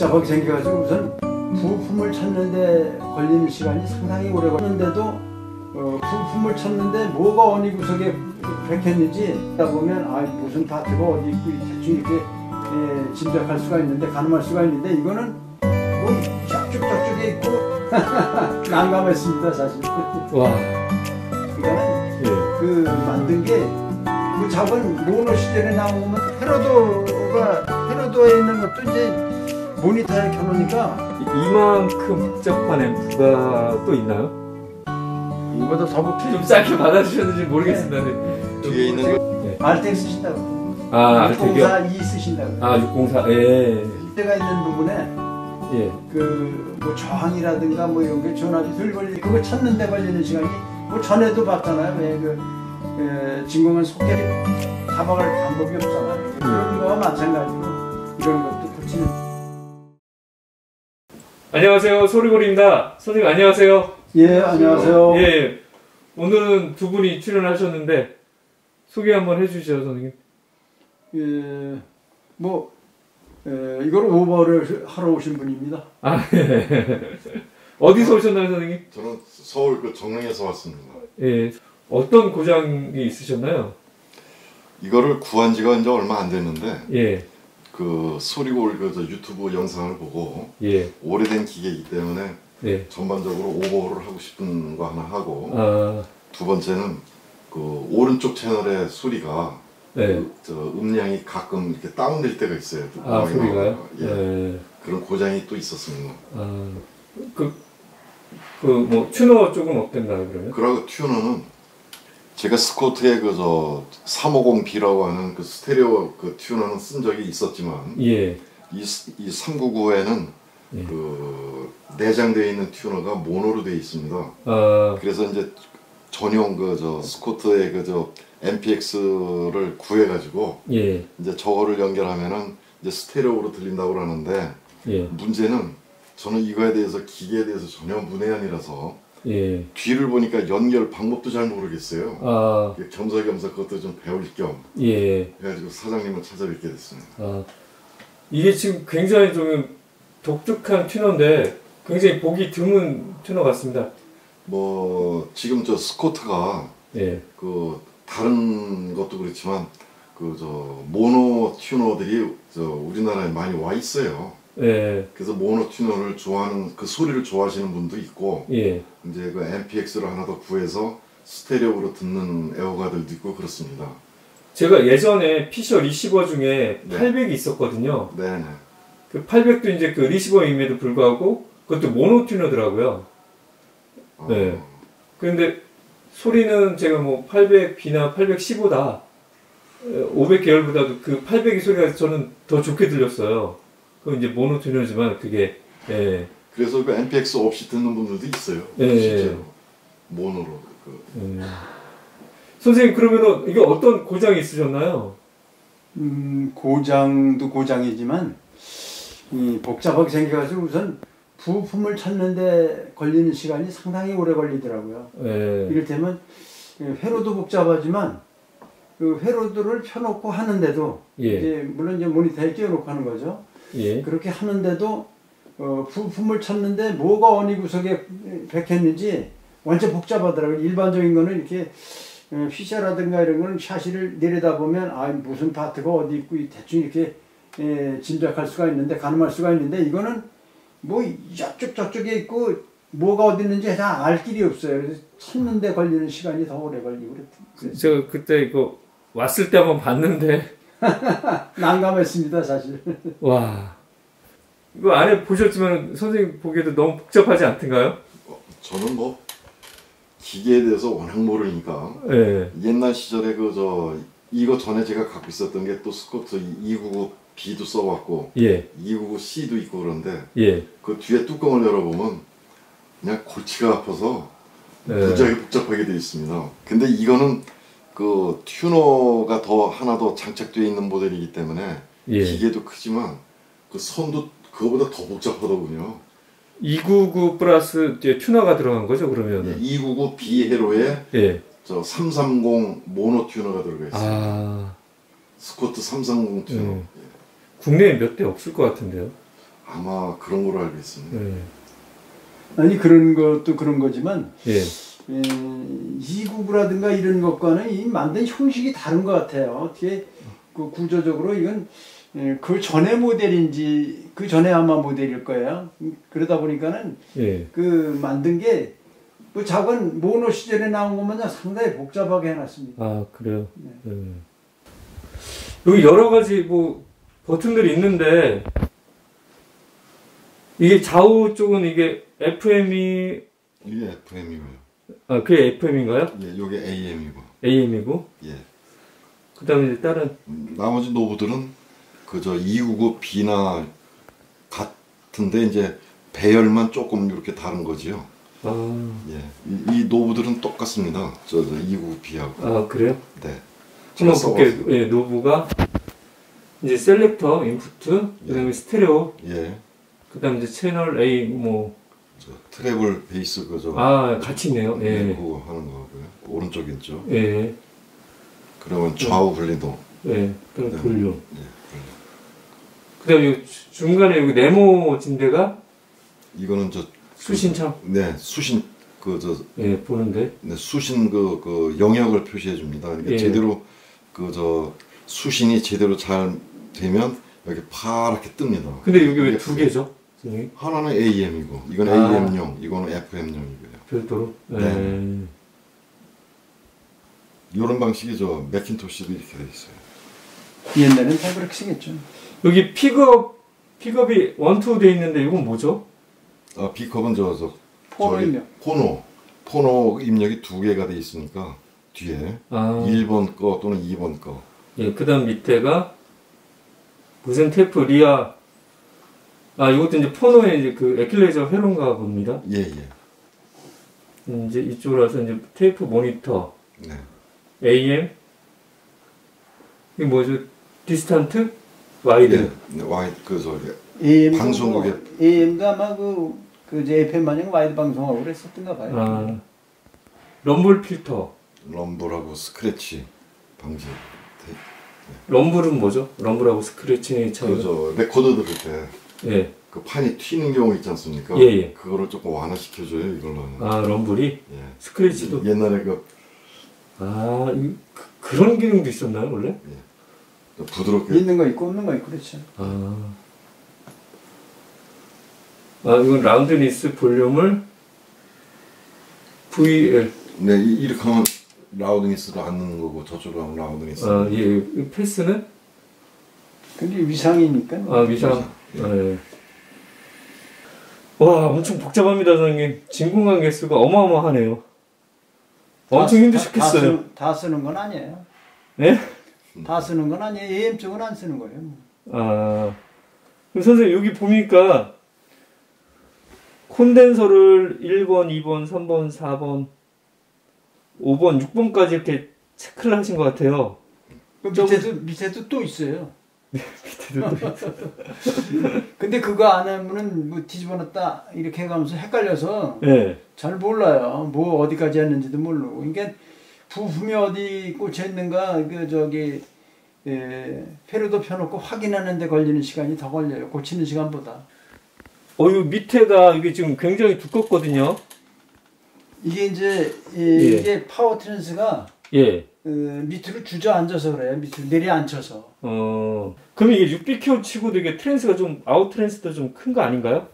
복잡하게 생겨가지고 우선 부품을 찾는데 걸리는 시간이 상당히 오래 걸리는데도 어, 부품을 찾는데 뭐가 어느 구석에 백했는지 하다 보면 아 무슨 파트가 어디 있고 대충 이렇게 예, 짐작할 수가 있는데 가늠할 수가 있는데 이거는 뭐 쫙쭉쫙쭉에 있고 난감했습니다 사실. 와, 그러니까 예. 그 만든 게 그 작은 모노 시절에 나오면 헤로도가 헤로도에 있는 것도 이제 모니터에 켜놓으니까 이- 이만큼 복잡한 앰프가 또 있나요? 이거보다 더 복잡. 좀 짧게 받아주셨는지 모르겠습니다. 네. 뒤에 있는 알텍 쓰신다고. 아, 알텍이요? 604E 쓰신다고. 아, 604, 예, 때가 있는 부분에 예. 그뭐 저항이라든가 뭐 이런 게 전압이 덜 걸리 그거 찾는데 걸리는 시간이 뭐 전에도 봤잖아요. 왜그 그 진공은 속계 잡아갈 방법이 없잖아요. 그런 거와 마찬가지로 이런 것도 고치는. 안녕하세요. 소리고리입니다. 선생님, 안녕하세요. 예 안녕하세요. 예. 오늘은 두 분이 출연하셨는데, 소개 한번 해 주시죠, 선생님. 예, 뭐 예, 이걸 오버를 하러 오신 분입니다. 아, 예. 어디서 오셨나요, 선생님? 저는 서울 그 정릉에서 왔습니다. 예. 어떤 고장이 있으셨나요? 이거를 구한 지가 이제 얼마 안 됐는데 예, 그 소리골 그저 유튜브 영상을 보고 예, 오래된 기계이기 때문에 예. 전반적으로 오버홀을 하고 싶은 거 하나 하고 아, 두 번째는 그 오른쪽 채널의 소리가 네. 그, 저 음량이 가끔 이렇게 다운될 때가 있어요. 아, 소리가요? 예. 예. 그런 고장이 또 있었습니다. 아, 그, 그, 뭐, 튜너 쪽은 어땠나요, 그러면? 그리고 튜너는 제가 스코트의 그저 350B라고 하는 그 스테레오 그 튜너는 쓴 적이 있었지만 예, 이, 스- 이 399에는 예. 그 내장되어 있는 튜너가 모노로 되어 있습니다. 아, 그래서 이제 전용 그 저 스코트의 그 저 MPX를 구해 가지고 예, 이제 저거를 연결하면은 이제 스테레오로 들린다고 그러는데 예, 문제는 저는 이거에 대해서 기계에 대해서 전혀 문외한이라서 예. 뒤를 보니까 연결 방법도 잘 모르겠어요. 아, 겸사겸사 그것도 좀 배울 겸 예. 해가지고 사장님을 찾아뵙게 됐습니다. 아, 이게 지금 굉장히 좀 독특한 튜너인데, 굉장히 보기 드문 튜너 같습니다. 뭐 지금 저 스코트가 예, 그 다른 것도 그렇지만 그 저 모노 튜너들이 저 우리나라에 많이 와 있어요. 예, 그래서 모노 튜너를 좋아하는 그 소리를 좋아하시는 분도 있고 예. 이제 그 MPX를 하나 더 구해서 스테레오로 듣는 애호가들도 있고 그렇습니다. 제가 예전에 피셔 리시버 중에 네. 800이 있었거든요. 네네. 그 800도 이제 그 리시버임에도 불구하고 그것도 모노 튜너더라고요. 어, 네. 그런데 소리는 제가 뭐 800B나 815다 500 계열보다도 그 800의 소리가 저는 더 좋게 들렸어요. 그 이제 모노 튜너지만 그게 예, 그래서 그 MPX 없이 듣는 분들도 있어요. 네. 실제로 모노로 그 예. 선생님 그러면은 이게 어떤 고장이 있으셨나요? 음, 고장도 고장이지만 이 복잡하게 생겨가지고 우선 부품을 찾는데 걸리는 시간이 상당히 오래 걸리더라고요. 예, 이를테면 예, 회로도 복잡하지만 그 회로도를 펴놓고 하는데도 예, 이제 물론 이제 모니터에 끼워놓고 하는 거죠. 예, 그렇게 하는데도 어, 부품을 찾는데 뭐가 어느 구석에 백했는지 완전 복잡하더라고요. 일반적인 거는 이렇게 어, 휘샤라든가 이런 거는 샤시를 내려다보면 아 무슨 파트가 어디 있고 이 대충 이렇게 에, 짐작할 수가 있는데 가늠할 수가 있는데 이거는 뭐 저쪽 저쪽에 있고 뭐가 어디 있는지 다 알 길이 없어요. 그래서 찾는데 걸리는 시간이 더 오래 걸리고 그랬 제가 그때 이거 왔을 때 한번 봤는데 난감했습니다 사실. 와 이거 안에 보셨지만 선생님 보기에도 너무 복잡하지 않던가요? 저는 뭐 기계에 대해서 워낙 모르니까 예, 옛날 시절에 그 저 이거 전에 제가 갖고 있었던 게 또 스코트 299B도 써왔고 예, 299C도 있고 그런데 예, 그 뒤에 뚜껑을 열어보면 그냥 골치가 아파서 네. 무지하게 복잡하게 되어 있습니다. 근데 이거는 그 튜너가 더 하나 더 장착되어 있는 모델이기 때문에 예. 기계도 크지만 그 선도 그거보다 더 복잡하더군요. 299 플러스 이제 튜너가 들어간 거죠 그러면은 299B 헤로에 예. 저330 모노 튜너가 들어가 있어요. 아 스코트 330 튜너. 음. 국내에 몇 대 없을 것 같은데요. 아마 그런 걸로 알고 있습니다. 예. 아니 그런 것도 그런 거지만 예. 에, 이구구라든가 이런 것과는 이 만든 형식이 다른 것 같아요. 어떻게 그 구조적으로 이건 에, 그 전에 모델인지 그 전에 아마 모델일 거예요. 그러다 보니까는 예. 그 만든 게그 작은 모노 시절에 나온 것만 상당히 복잡하게 해놨습니다. 아 그래요. 네. 예. 여기 여러 가지 뭐 버튼들이 있는데 이게 좌우 쪽은 이게 FM이 이게 FM이고요. 아 그게 FM인가요? 예, 요게 AM이고. AM이고 예. 그 다음에 이제 다른 음, 나머지 노브들은 그저 299 B나 같은데 이제 배열만 조금 이렇게 다른 거지요. 아, 예. 이, 이 노브들은 똑같습니다. 저, 저 299 B하고. 아 그래요? 네. 한번 볼게요. 예, 노브가 이제 selector, 인풋, 그 다음에 스테레오, 예. 그 다음 이제 채널 A 뭐저 treble bass 그저 아 같이 있네요. 네, 예, 그거 하는 거고요. 오른쪽에 있죠. 예, 그러면 좌우 분리도. 예, 그다음 네. 볼륨. 예. 여기 주- 중간에 여기 네모 진대가 이거는 저 수신창. 네, 수신 그 저 예, 보는데. 네, 수신 그, 그 영역을 표시해 줍니다. 그러니까 예. 제대로 그 저 수신이 제대로 잘 되면 여기 파랗게 뜹니다. 근데 여기 왜 두 개죠? 선생님? 하나는 AM이고 이건 아. AM용, 이거는 FM용이고요. 별도로. 네. 예. 이런 방식이 저 맥킨토시도 이렇게 돼 있어요. 옛날엔 다 그렇게 생겼죠. 여기 픽업 픽업이 one two 돼 있는데 이건 뭐죠? 아, 픽업은 저, 저 phono 저기 입력. phono phono 입력이 두 개가 돼 있으니까 뒤에 아, 1번 거 또는 2번 거. 예, 그다음 밑에가 무슨 테이프 RIAA. 아, 이것도 이제 phono의 이제 그 이퀄라이저 회로인가 봅니다. 예, 예. 이제 이쪽으로 와서 이제 테이프 모니터, 네. AM. 이게 뭐죠? distant? wide. 예. 네, 와이 그 저기 AM 방송국에. AM도 아마 그, 그 이제 FM 마냥 wide 방송하고 그랬었던가 봐요. 아, rumble 필터. rumble하고 scratch 방지. rumble은 뭐죠? rumble하고 scratch의 차이가? 그저 레코드 들을 때 그 예. 판이 튀는 경우 있지 않습니까? 예, 예. 그거를 조금 완화시켜줘요 이걸로는. 아, rumble이? 예. scratch도? 옛날에 그 아, 이- 그, 그런 기능도 있었나요, 원래? 부드럽게 있는 거 있고 없는 거 있고 그렇죠. 아. 아, 이건 라운드 니스 볼륨을 VL. 네 이- 이렇게 하면 loudness를 안 넣는 거고 저쪽으로 하면 loudness. 아, 예. 이 phase는? 근데 위상이니까. 아, 위상. 예. 와, 엄청 복잡합니다, 선생님. 진공관 개수가 어마어마하네요. 엄청 다- 힘드셨겠어요. 다, 쓰는, 다 쓰 는 건 아니에요. 네? 다 쓰는 건 아니에요. AM 쪽은 안 쓰는 거예요. 아, 그럼 선생님 여기 보니까 콘덴서를 1번, 2번, 3번, 4번, 5번, 6번까지 이렇게 체크를 하신 것 같아요. 그 밑에도 밑에도 또 있어요. 밑에도 또 있어. 근데 그거 안 하면은 뭐 뒤집어놨다 이렇게 해가면서 헷갈려서 네. 잘 몰라요. 뭐 어디까지 했는지도 모르고. 그러니까 부품이 어디 꽂혀 있는가 그 저기 예, 회로도 펴놓고 확인하는데 걸리는 시간이 더 걸려요. 고치는 시간보다. 어, 이 밑에가 이게 지금 굉장히 두껍거든요. 이게 이제 이, 예. 이게 파워 트랜스가 예. 어, 밑으로 주저앉아서 그래요. 밑으로 내려앉혀서. 어, 그러면 이게 6BQ 치고도 이게 트랜스가 좀, 아웃 트랜스도 좀 큰 거 아닌가요?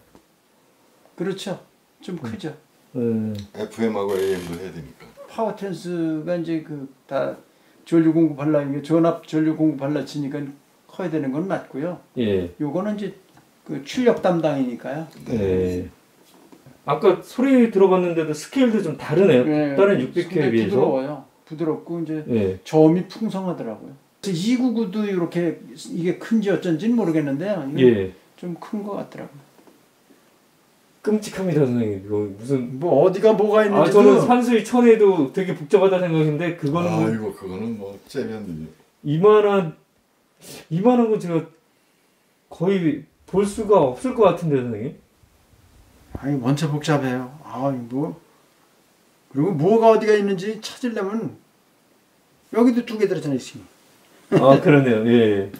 그렇죠. 좀 크죠. 음, FM하고 AM도 해야 되니까. 파워 트랜스가 이제 그 다 전류 공급 발라 이게 전압 전류 공급 발라치니까 커야 되는 건 맞고요. 예. 요거는 이제 그 출력 담당이니까요. 예. 아까 소리 들어봤는데도 스케일도 좀 다르네요. 네, 다른 6BQ에 상당히 비해서. 부드러워요. 부드럽고 이제 예. 저음이 풍성하더라고요. 299도 이렇게 이게 큰지 어쩐지는 모르겠는데요. 예. 좀큰 것 같더라고요. 끔찍합니다, 선생님. 이거 무슨. 뭐 어디가 뭐가 아, 있는지도 저는 산수의 천에도 되게 복잡하다 생각했는데, 그거는 뭐 아이고 그거는 뭐 째면 이만한, 이만한 거 제가 거의 볼 수가 없을 것 같은데, 선생님. 아니 원체 복잡해요. 아, 뭐 그리고 뭐가 어디가 있는지 찾으려면 여기도 두 개 들었잖아요, 지금. 아, 그러네요. 예.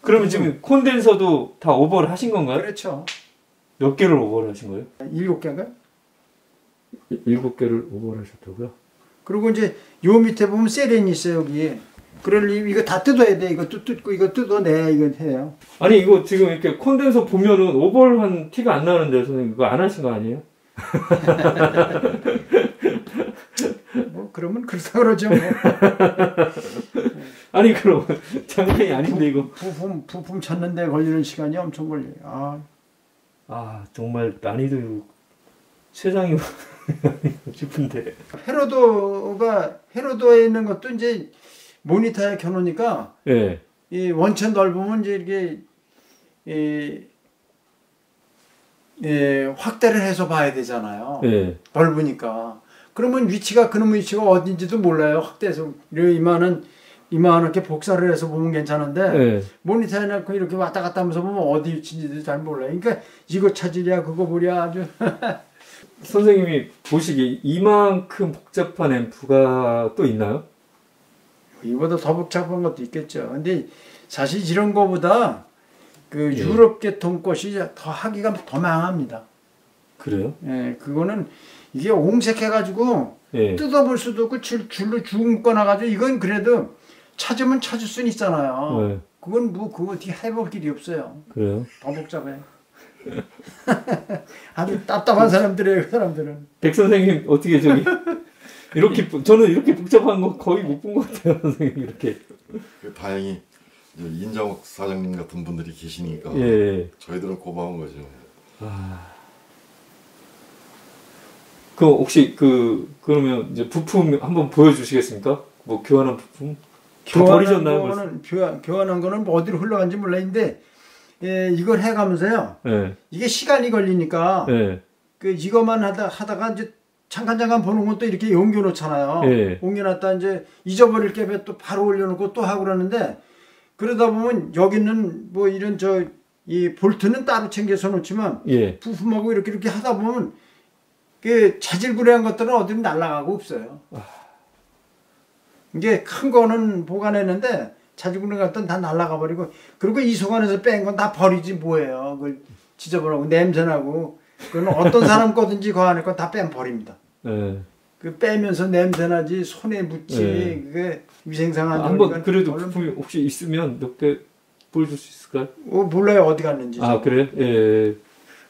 그러면 지금 콘덴서도 다 오버홀 하신 건가요? 그렇죠. 몇 개를 오버홀 하신 거예요? 일곱 개인가? 일곱 개를 오버홀 하셨다고요? 그리고 이제 요 밑에 보면 셀렌이 있어요 여기. 그럴 리 이거 다 뜯어야 돼. 이거 뜯, 뜯고 이거 뜯어내 이거 해요. 아니 이거 지금 이렇게 콘덴서 보면은 오버홀 한 티가 안 나는데 선생님 그거 안 하신 거 아니에요? 뭐 그러면 그렇다 그러죠. 뭐. 아니 그럼 장난이 아닌데 이거 부품 부품 찾는데 걸리는 시간이 엄청 걸려요. 아, 아 정말 난이도 세상이 싶은데 헤로도가 헤로도에 있는 것도 이제 모니터에 켜놓으니까 예이 원체 넓으면 이제 이렇게 이, 예, 확대를 해서 봐야 되잖아요. 예. 넓으니까. 그러면 위치가 그놈 위치가 어딘지도 몰라요. 확대해서 이만한 이만하게 복사를 해서 보면 괜찮은데 예. 모니터에 놓고 이렇게 왔다 갔다 하면서 보면 어디 위치인지도 잘 몰라요. 그러니까 이거 찾으랴 그거 보랴 아주 선생님이 보시기에 이만큼 복잡한 앰프가 또 있나요? 이보다 더 복잡한 것도 있겠죠. 근데 사실 이런 거보다 그 예. 유럽 계통 것이 더 하기가 더 망합니다. 그래요? 예, 그거는 이게 옹색해가지고 예. 뜯어볼 수도 없고 줄, 줄로 쭉 묶어놔가지고 이건 그래도 찾으면 찾을 수는 있잖아요. 네. 그건 뭐 그거 어떻게 해볼 길이 없어요. 그래요? 더 복잡해. 아주 답답한 사람들이에요, 그 사람들은. 백 선생님 어떻게 저기 이렇게 복- 저는 이렇게 복잡한 거 거의 못 본 것 같아요 선생님 이렇게 그 다행히 인정욱 사장님 같은 분들이 계시니까 예. 저희들은 고마운 거죠. 그 혹시 그 그러면 이제 부품 한번 보여주시겠습니까? 뭐 교환한 부품? 벌써? 거는 교환, 교환한 거는 뭐 어디로 흘러간지 몰라는데 예, 이걸 해가면서요. 예. 이게 시간이 걸리니까 예. 그 이것만 하다 하다가 이제 잠깐 잠깐 보는 것도 이렇게 옮겨 놓잖아요. 예. 옮겨놨다 이제 잊어버릴 게또 바로 올려놓고 또 하고 그러는데 그러다 보면 여기는 뭐 이런 저 이 볼트는 따로 챙겨서 놓지만 예. 부품하고 이렇게 이렇게 하다 보면 그 자질구레한 것들은 어디로 날아가고 없어요. 이게 큰 거는 보관했는데 자질구레한 것들은 다 날아가 버리고 그리고 이소관에서 뺀 건 다 버리지 뭐예요. 그걸 지저분하고 냄새나고 그건 어떤 사람 거든지 그 안에 거다뺀 버립니다. 예. 그 빼면서 냄새나지 손에 묻지 네. 그게 위생상한 한번 그래도 얼른- 부품이 혹시 있으면 몇 개 보여줄 수 있을까요? 어, 몰라요 어디 갔는지 아 그래요? 예.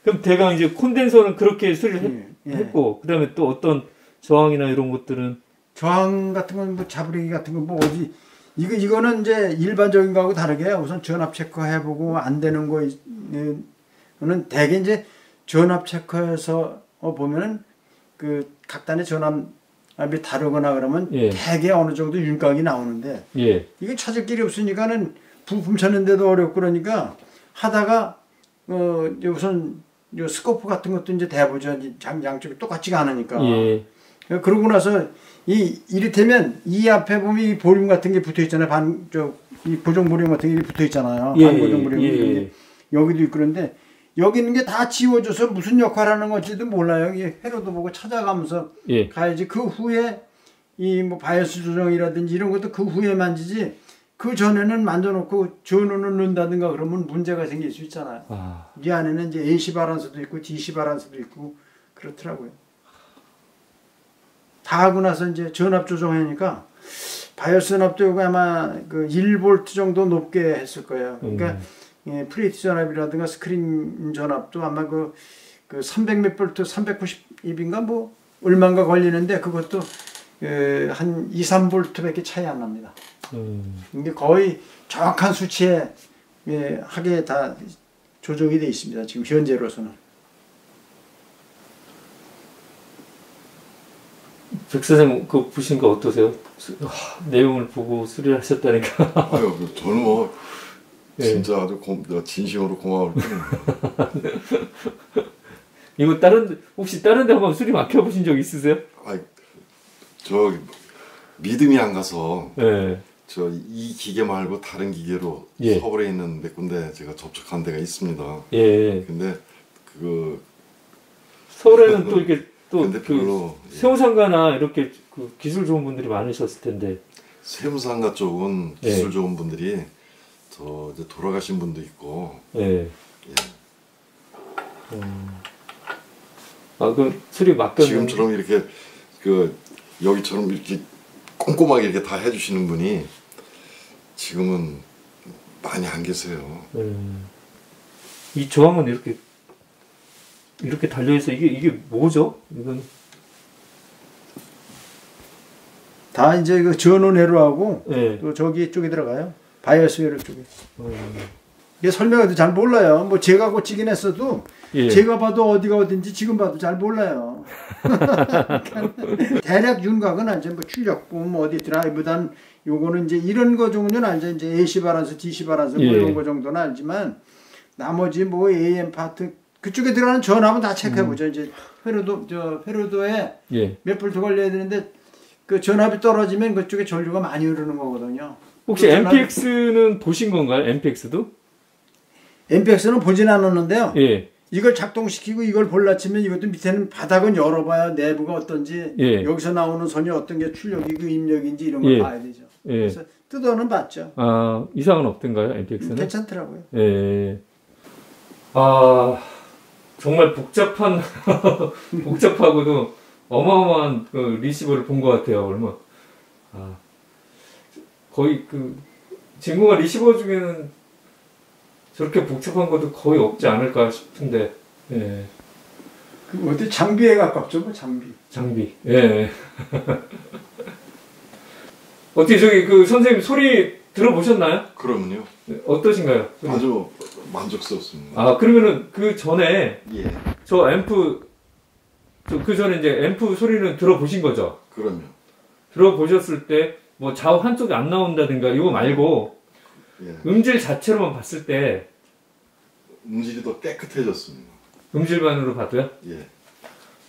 그럼 대강 이제 콘덴서는 그렇게 수리를 했, 예, 예. 했고 그다음에 또 어떤 저항이나 이런 것들은 저항 같은 건 뭐 자부리기 같은 건 뭐 어디 이거 이거는 이제 일반적인 거하고 다르게 우선 전압 체크 해보고 안 되는 거는 대개 이제 전압 체크해서 어 보면은 그 각단의 전압이 다르거나 그러면 예. 대개 어느 정도 윤곽이 나오는데 예. 이건 찾을 길이 없으니까는 부품 찾는데도 어렵고 그러니까 하다가 어 우선 요 scope 같은 것도 이제 대보죠 이제 양- 양쪽이 똑같지가 않으니까 예. 그러고 나서 이 이를테면 이 앞에 보면 이 볼륨 같은 게 붙어 있잖아요. 반 저 이 고정 볼륨 같은 게 붙어 있잖아요. 예. 반 고정 볼륨 예. 여기도 있고 그런데 여기 있는 게 다 지워져서 무슨 역할을 하는 건지도 몰라요. 이 회로도 보고 찾아가면서 예. 가야지 그 후에 이 뭐 바이어스 조정이라든지 이런 것도 그 후에 만지지 그 전에는 만져놓고 전원을 넣는다든가 그러면 문제가 생길 수 있잖아요. 아. 이 안에는 이제 AC 발환수도 있고 DC 발환수도 있고 그렇더라고요. 다 하고 나서 이제 전압 조정하니까 바이어스 전압도 이거 아마 그 1볼트 정도 높게 했을 거예요. 그러니까 예, 플레이트 전압이라든가 스크린 전압도 아마 그, 그 300몇 볼트, 390입인가 뭐 얼마인가 걸리는데 그것도 예, 한 2, 3볼트밖에 차이 안 납니다. 음. 이게 거의 정확한 수치에 예, 하게 다 조정이 돼 있습니다. 지금 현재로서는. 백 선생 그 보신 거 어떠세요? 수- 하, 내용을 보고 수리를 하셨다니까. 아유, 그 저는 뭐 예. 진짜 아주 고, 내가 진심으로 고마울 뿐. 이거 다른 데- 혹시 다른 데 한번 수리 맡겨 보신 적 있으세요? 아, 저 믿음이 안 가서 예. 저 이 기계 말고 다른 기계로 예. 서울에 있는 몇 군데 제가 접촉한 데가 있습니다. 예. 근데 그 서울에는 또 이렇게 또 근데 그 예. 세우상가나 이렇게 그 기술 좋은 분들이 많으셨을 텐데. 세무상가 쪽은 예. 기술 좋은 분들이 저 이제 돌아가신 분도 있고 예. 예. 아, 그 소리 맡겨 지금처럼 이렇게 그 여기처럼 이렇게 꼼꼼하게 이렇게 다 해주시는 분이 지금은 많이 안 계세요. 예. 이 저항은 이렇게 이렇게 달려 있어. 이게 이게 뭐죠? 이건 다 이제 그 전원회로하고 예. 또 저기 쪽에 들어가요. 바이오스웨어 쪽에. 어, 이게 설명해도 잘 몰라요. 뭐 제가 고치긴 했어도 예. 제가 봐도 어디가 어딘지 지금 봐도 잘 몰라요. 대략 윤곽은 알죠. 뭐 출력부, 뭐 어디 드라이브단 요거는 이제 이런 거 정도는 알죠. 이제 AC balance, DC balance 뭐 예. 이런 거 정도는 알지만 나머지 뭐 AM 파트 그쪽에 들어가는 전압은 다 체크해 보죠. 이제 회로도 저 회로도에 예. 몇 볼트 걸려야 되는데 그 전압이 떨어지면 그쪽에 전류가 많이 흐르는 거거든요. 혹시 그 MPX는 보신 건가요? MPX도? MPX는 보진 않았는데요. 예. 이걸 작동시키고 이걸 볼라치면 이것도 밑에는 바닥은 열어봐야 내부가 어떤지 예. 여기서 나오는 선이 어떤 게 출력이고 입력인지 이런 걸 예. 봐야 되죠. 예. 그래서 뜯어는 봤죠. 아, 이상은 없던가요? MPX는? 괜찮더라고요. 예. 아, 정말 복잡한, 복잡하고도 어마어마한 그 리시버를 본 것 같아요, 얼마. 아, 거의 그, 진공관 리시버 중에는 저렇게 복잡한 것도 거의 없지 않을까 싶은데, 예. 그 어디 장비에 가깝죠, 뭐 장비. 장비, 예. 어떻게 저기 그 선생님 소리 들어보셨나요? 그러면요 네, 어떠신가요? 소리? 아주 만족스럽습니다. 아, 그러면은 그 전에 예, 저 앰프 저그 전에 이제 앰프 소리는 들어보신 거죠? 그러면 들어보셨을 때 뭐 좌우 한쪽이 안 나온다든가 이거 말고 예, 음질 자체로만 봤을 때 음질이 더 깨끗해졌습니다. 음질만으로 봐도요 예,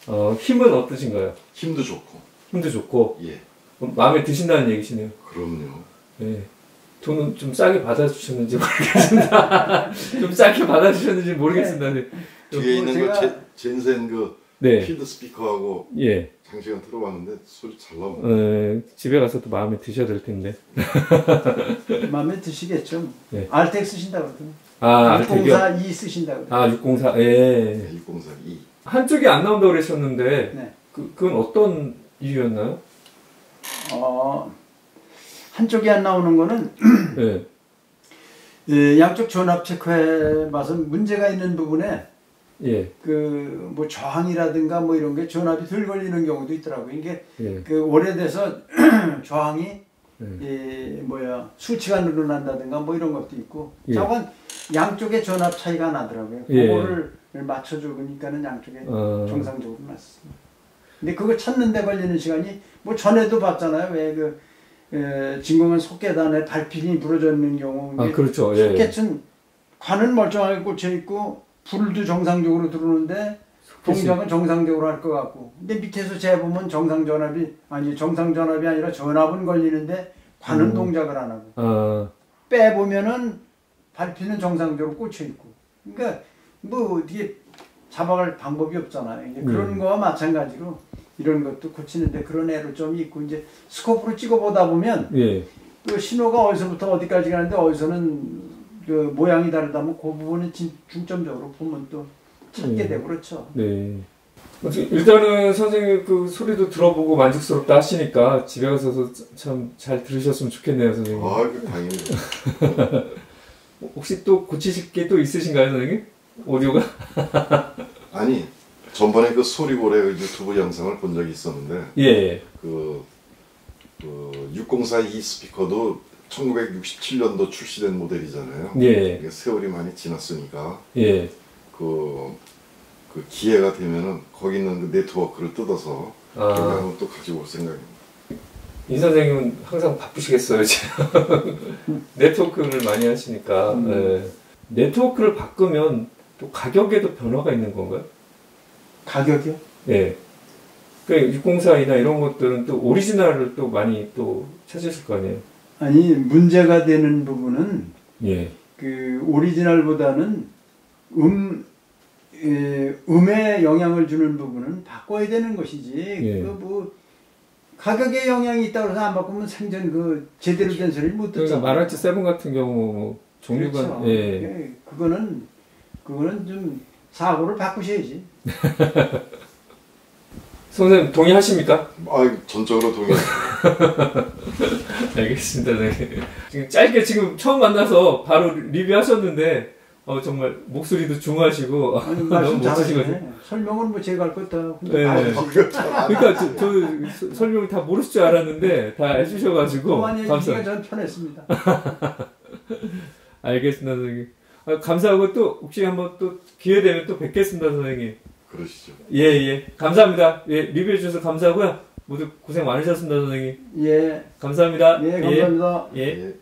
어, 힘은 어떠신가요? 힘도 좋고, 힘도 좋고 예, 어, 마음에 드신다는 얘기시네요. 그럼요. 예. 돈은 좀 싸게 받아주셨는지 모르겠습니다. 좀 싸게 받아주셨는지 모르겠습니다. 네. 뒤에 있는 제가- 그 제, 젠센 그 네. 필드 스피커하고 예. 장시간 들어봤는데 소리 잘 나옵니다. 어, 집에 가서 또 마음에 드셔야 될 텐데. 마음에 드시겠죠. 네. 알텍 쓰신다고 그러더니. 아, 알텍이요? 604 E 쓰신다고 그러더니. 아, 604. 예. 604E 한쪽이 안 나온다고 그러셨는데 네. 그, 그건 어떤 이유였나요? 어, 한쪽이 안 나오는 거는 네. 예, 양쪽 전압 체크해 봐서 문제가 있는 부분에 예. 그뭐 저항이라든가 뭐 이런 게 전압이 덜 걸리는 경우도 있더라고요. 이게 예. 그 오래돼서 저항이 네. 이 뭐야 수치가 늘어난다든가 뭐 이런 것도 있고 예. 저건 양쪽의 전압 차이가 나더라고요. 예. 그거를 맞춰주니까는 양쪽에 어. 정상적으로 맞습니다. 근데 그거 찾는데 걸리는 시간이 뭐 전에도 봤잖아요. 왜그 진공은 속계단에 발핀이 부러져 있는 경우 아, 그렇죠. 예. 속계층 관은 멀쩡하게 꽂혀 있고 불도 정상적으로 들어오는데 동작은 정상적으로 할 것 같고 근데 밑에서 재보면 정상 전압이 아니 정상 전압이 아니라 전압은 걸리는데 관은 음. 동작을 안 하고 아, 빼보면은 발피는 정상적으로 꽂혀 있고 그러니까 뭐 어떻게 잡아갈 방법이 없잖아요 이제 그런 음. 거와 마찬가지로 이런 것도 고치는데 그런 애로점이 있고 이제 스코프로 찍어보다 보면 예. 그 신호가 어디서부터 어디까지 가는데 어디서는 그 모양이 다르다면 그 부분은 진- 중점적으로 보면 또 찾게 음. 되고 그렇죠. 네. 일단은 선생님 그 소리도 들어보고 만족스럽다 하시니까 집에 가서 참 잘 들으셨으면 좋겠네요, 선생님. 아, 그 당연히 혹시 또 고치실 게 또 있으신가요, 선생님? 오디오가? 아니 전번에 그 소리고래 유튜브 영상을 본 적이 있었는데 예. 그, 그 604E 스피커도 1967년도 출시된 모델이잖아요. 예. 이게 세월이 많이 지났으니까 예. 그, 그 기회가 되면은 거기 있는 그 네트워크를 뜯어서 아. 한번 또 가지고 올 생각입니다. 이 선생님은 항상 바쁘시겠어요, 지금. 네트워크를 많많이 하시니까. 음. 예. 네트워크를 바꾸면 또 가격에도 변화가 있는 건가요? 가격이요? 예. 그 604이나 이런 것들은 또 오리지널을 또 많이 또 찾으실 거 아니에요? 아니 문제가 되는 부분은 예. 그 오리지널보다는 음 에, 음에 영향을 주는 부분은 바꿔야 되는 것이지. 예. 그뭐 가격에 영향이 있다고 해서 안 바꾸면 생전 그 제대로 된 소리를 못 그러니까 듣잖아. 마라치 세븐 같은 경우 뭐 종류가 그렇죠. 예. 예, 그거는 그거는 좀 사고를 바꾸셔야지. 선생님 동의하십니까? 아 전적으로 동의. 알겠습니다. 네. 지금 짧게 지금 처음 만나서 바로 리뷰하셨는데 어, 정말 목소리도 중하시고 아니, 너무. 잘하시네. 설명은 뭐 제가 할 것다. 네. 그러니까 저, 저 서- 설명 다 모르실 줄 알았는데 다 해주셔가지고 그만이 감사. 얘기가 전 편했습니다. 알겠습니다, 선생님. 아, 감사하고 또 혹시 한번 또 기회 되면 또 뵙겠습니다, 선생님. 그러시죠. 예, 예. 감사합니다. 예, 리뷰해 주셔서 감사하고요. 모두 고생 많으셨습니다, 선생님. 예, 감사합니다. 예, 감사합니다. 예. 예. 예.